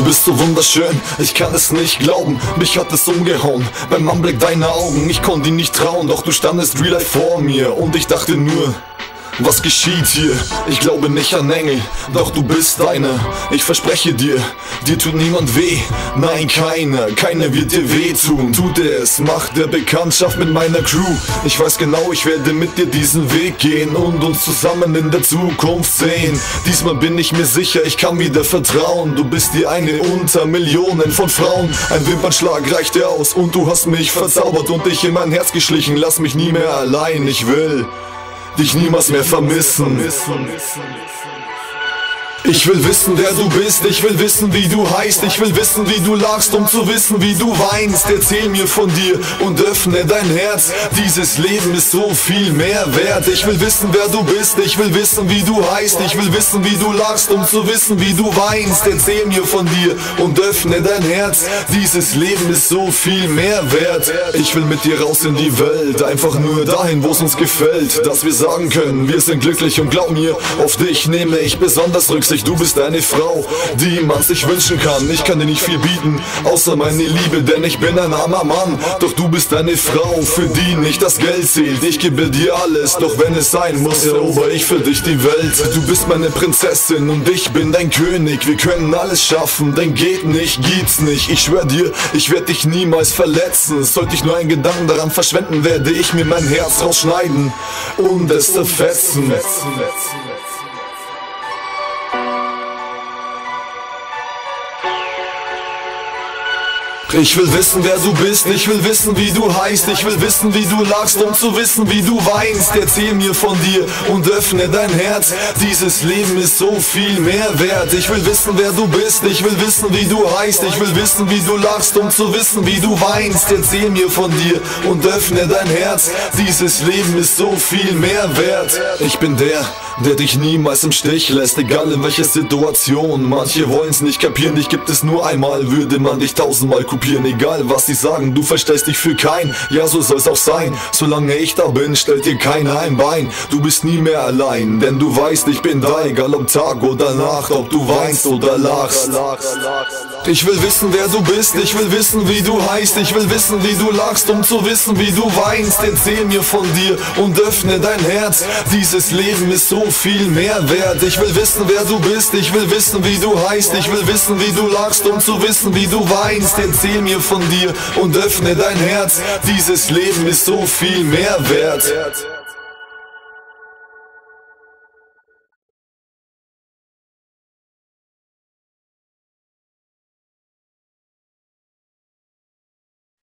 Du bist so wunderschön, ich kann es nicht glauben. Mich hat es umgehauen beim Anblick deiner Augen. Ich konnte ihn nicht trauen, doch du standest real life vor mir und ich dachte nur, was geschieht hier? Ich glaube nicht an Engel, doch du bist einer. Ich verspreche dir, dir tut niemand weh. Nein, keiner, keiner wird dir wehtun. Tut es, macht der Bekanntschaft mit meiner Crew. Ich weiß genau, ich werde mit dir diesen Weg gehen und uns zusammen in der Zukunft sehen. Diesmal bin ich mir sicher, ich kann wieder vertrauen. Du bist die eine unter Millionen von Frauen. Ein Wimpernschlag reicht dir aus und du hast mich verzaubert und dich in mein Herz geschlichen. Lass mich nie mehr allein, ich will dich niemals mehr vermissen. Ich will wissen, wer du bist, ich will wissen, wie du heißt, ich will wissen, wie du lachst, um zu wissen, wie du weinst. Erzähl mir von dir und öffne dein Herz. Dieses Leben ist so viel mehr wert. Ich will wissen, wer du bist, ich will wissen, wie du heißt, ich will wissen, wie du lachst, um zu wissen, wie du weinst. Erzähl mir von dir und öffne dein Herz. Dieses Leben ist so viel mehr wert. Ich will mit dir raus in die Welt, einfach nur dahin, wo es uns gefällt, dass wir sagen können, wir sind glücklich und glaub mir, auf dich nehme ich besonders Rücksicht. Rücksicht, du bist eine Frau, die man sich wünschen kann. Ich kann dir nicht viel bieten, außer meine Liebe, denn ich bin ein armer Mann. Doch du bist eine Frau, für die nicht das Geld zählt. Ich gebe dir alles, doch wenn es sein muss, erober ich für dich die Welt. Du bist meine Prinzessin und ich bin dein König. Wir können alles schaffen, denn geht nicht, gibt's nicht. Ich schwör dir, ich werde dich niemals verletzen. Sollte ich nur einen Gedanken daran verschwenden, werde ich mir mein Herz rausschneiden und es zerfetzen. Ich will wissen, wer du bist, ich will wissen, wie du heißt, ich will wissen, wie du lachst, um zu wissen, wie du weinst. Erzähl mir von dir und öffne dein Herz. Dieses Leben ist so viel mehr wert. Ich will wissen, wer du bist, ich will wissen, wie du heißt, ich will wissen, wie du lachst, um zu wissen, wie du weinst. Erzähl mir von dir und öffne dein Herz. Dieses Leben ist so viel mehr wert. Ich bin der, der dich niemals im Stich lässt, egal in welcher Situation. Manche wollen's nicht kapieren, dich gibt es nur einmal, würde man dich tausendmal kopieren egal was sie sagen, du verstellst dich für kein, ja so soll's auch sein, solange ich da bin, stellt dir keiner ein Bein, du bist nie mehr allein, denn du weißt, ich bin da, egal ob Tag oder Nacht, ob du weinst oder lachst. Ich will wissen, wer du bist, ich will wissen, wie du heißt, ich will wissen, wie du lachst, um zu wissen, wie du weinst, erzähl mir von dir und öffne dein Herz, dieses Leben ist so viel mehr wert, ich will wissen, wer du bist, ich will wissen, wie du heißt, ich will wissen, wie du lachst, um zu wissen, wie du weinst, erzähl mir von dir und öffne dein Herz. Dieses Leben ist so viel mehr wert.